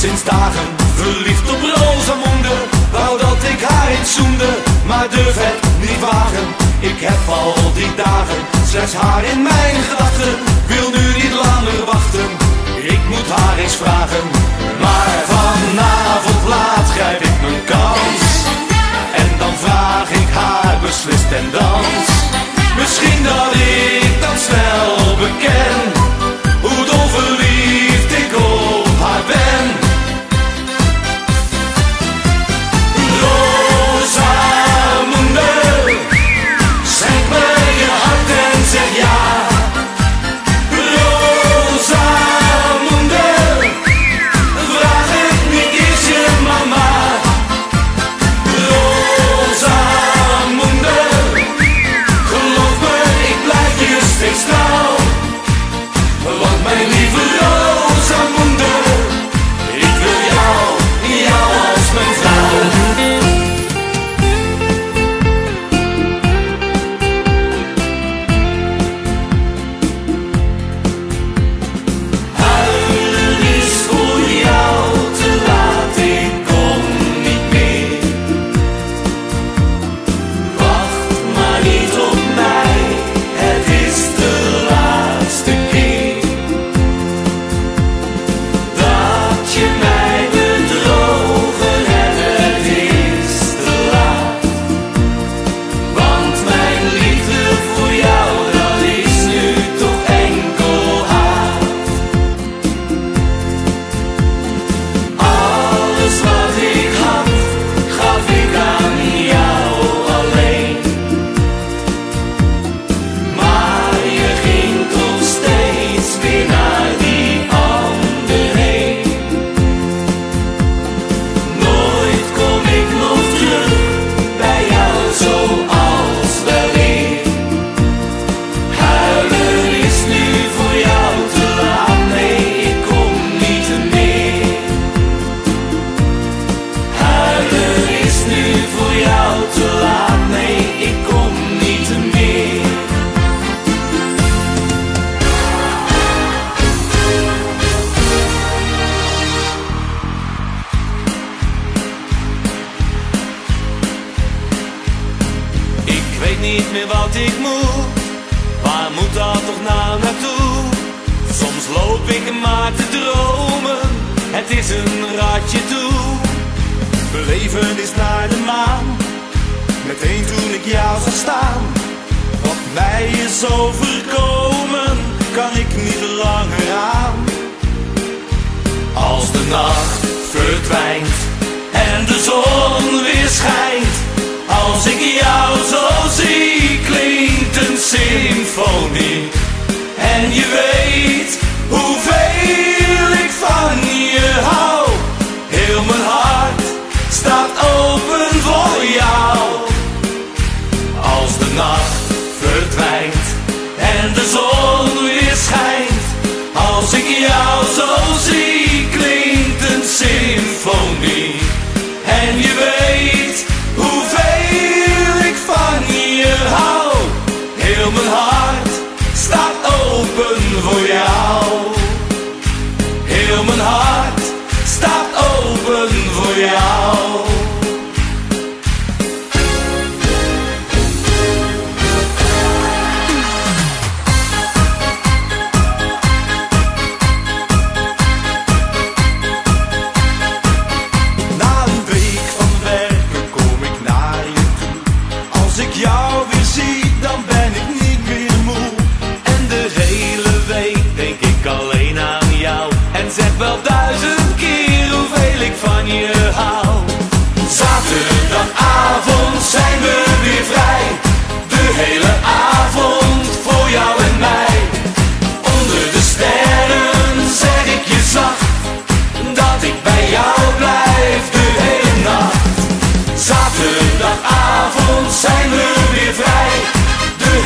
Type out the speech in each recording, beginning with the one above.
sinds dagen verliefd op Rosamunde. Wou dat ik haar in zoende, maar durf het niet wagen. Ik heb al die dagen slechts haar in mijn gedachten. meer wat ik moet. Waar moet dat toch nou naartoe? Soms loop ik maar te dromen, het is een ratje toe. We leven is naar de maan, meteen toen ik jou zag staan. Wat mij is overkomen, kan ik niet langer aan. Als de nacht verdwijnt en de zon weer schijnt, als ik jou zo zie. voyage.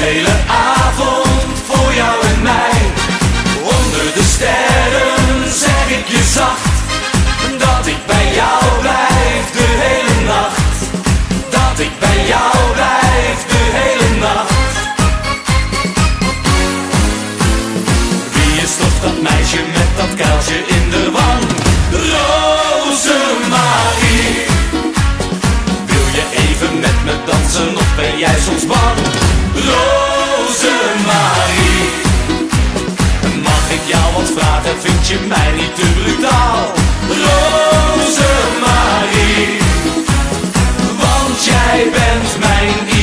hele avond voor jou en mij. Onder de sterren zeg ik je zacht dat ik bij jou blijf de hele nacht. Dat ik bij jou blijf de hele nacht. Wie is toch dat meisje met dat kuiltje in de wang? Rosemarie. Wil je even met me dansen of ben jij soms bang? vind je mij niet te brutaal, Rosemarie. Want jij bent mijn